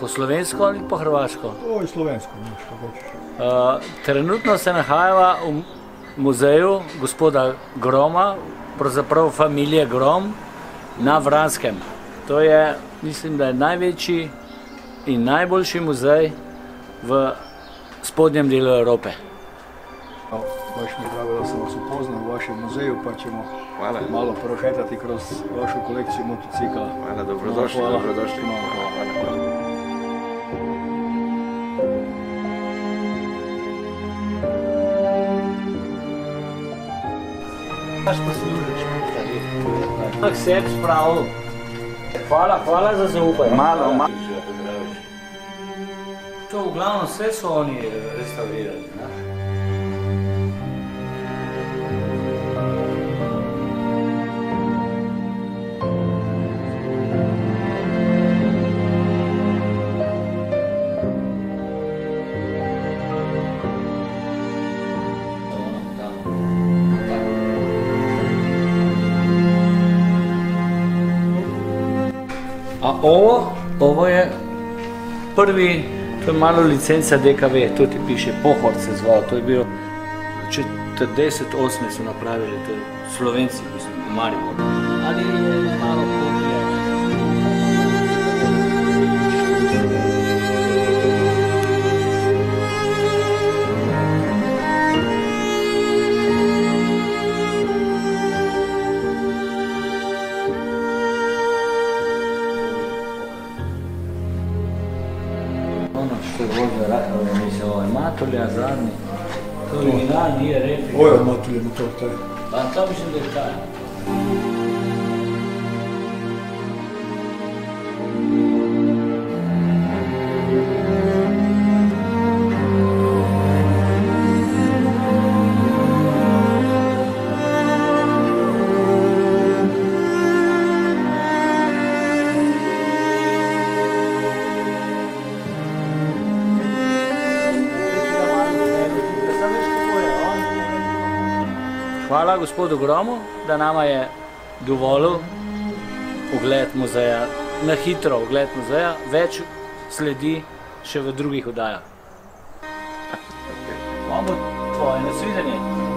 po slovensko ali po hrvaško? To je slovensko, nič, kako hočeš. Uh, trenutno se nahajava v muzeju gospoda Groma, pravzaprav familije Grom na Vranskem. To je, mislim, da je največji in najboljši muzej v spodnjem delu Evrope. Baš mi je drago, da sem vas upoznal v vašem muzeju, pa ćemo Hvala. malo prošetati kroz vašu kolekciju motocikla. Hvala, dobrodošli, Hvala. dobrodošli. No, hvala. Kaj poslušaš? Tako se spravil. Hvala, hvala za zaupanje. Malo, malo. To v glavnem vse so oni restaurirali. Ne? A ovo, ovo je prvi, to je malo licenca DKV, to ti piše, Pohor se zvao, to je bilo 48 su napravili, to je Slovenci, mislim, u Mariboru. Ali je malo kopija. Ono što je rakove, mislim, ovaj Matulja zadnji, to je original, nije replika. Ovo je od Matulje motor, taj. Pa to mislim da je taj. Hvala gospodu Gromu, da nama je dovolil ogled muzeja, na hitro ogled muzeja, več sledi še v drugih oddajah. Imamo tvoje nasvidenje.